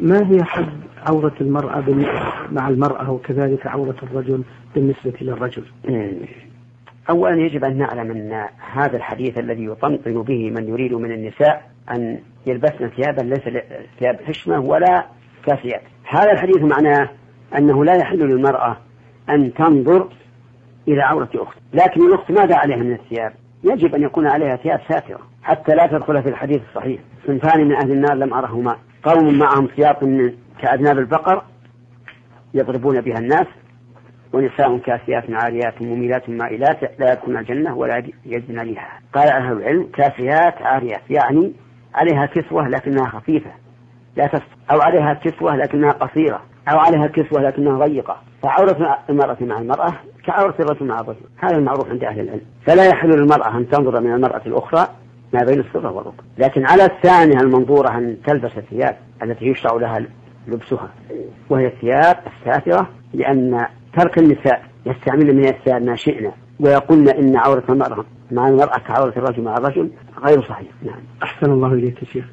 ما هي حد عورة المرأة مع المرأة وكذلك عورة الرجل بالنسبة للرجل؟ أولا يجب أن نعلم أن هذا الحديث الذي يطنطن به من يريد من النساء أن يلبسن ثيابا ليس ثياب حشمة ولا كاسيات. هذا الحديث معناه أنه لا يحل للمرأة أن تنظر إلى عورة أخت. لكن الأخت ماذا عليها من الثياب؟ يجب أن يكون عليها ثياب ساترة حتى لا تدخل في الحديث الصحيح. صنفان من أهل النار لم أرهما. قوم معهم سياط كأذناب البقر يضربون بها الناس ونساء كاسيات عاريات مميلات مائلات لا يدخلن الجنة ولا يجدن ريحها قال أهل العلم كاسيات عاريات يعني عليها كسوة لكنها خفيفة لا تس أو عليها كسوة لكنها قصيرة أو عليها كسوة لكنها ضيقة. فعورة المرأة مع المرأة كعورة الرجل مع الرجل هذا المعروف عند أهل العلم. فلا يحل للمرأة أن تنظر من المرأة الأخرى ما بين السرة والركب. لكن على الثانية المنظورة أن تلبس الثياب التي يشرع لها لبسها وهي الثياب الساترة لأن ترك النساء يستعملن من الثياب ما شئنا ويقولن إن عورة المرأة مع المرأة كعورة الرجل مع الرجل غير صحيح. نعم. أحسن الله إليك شيخ.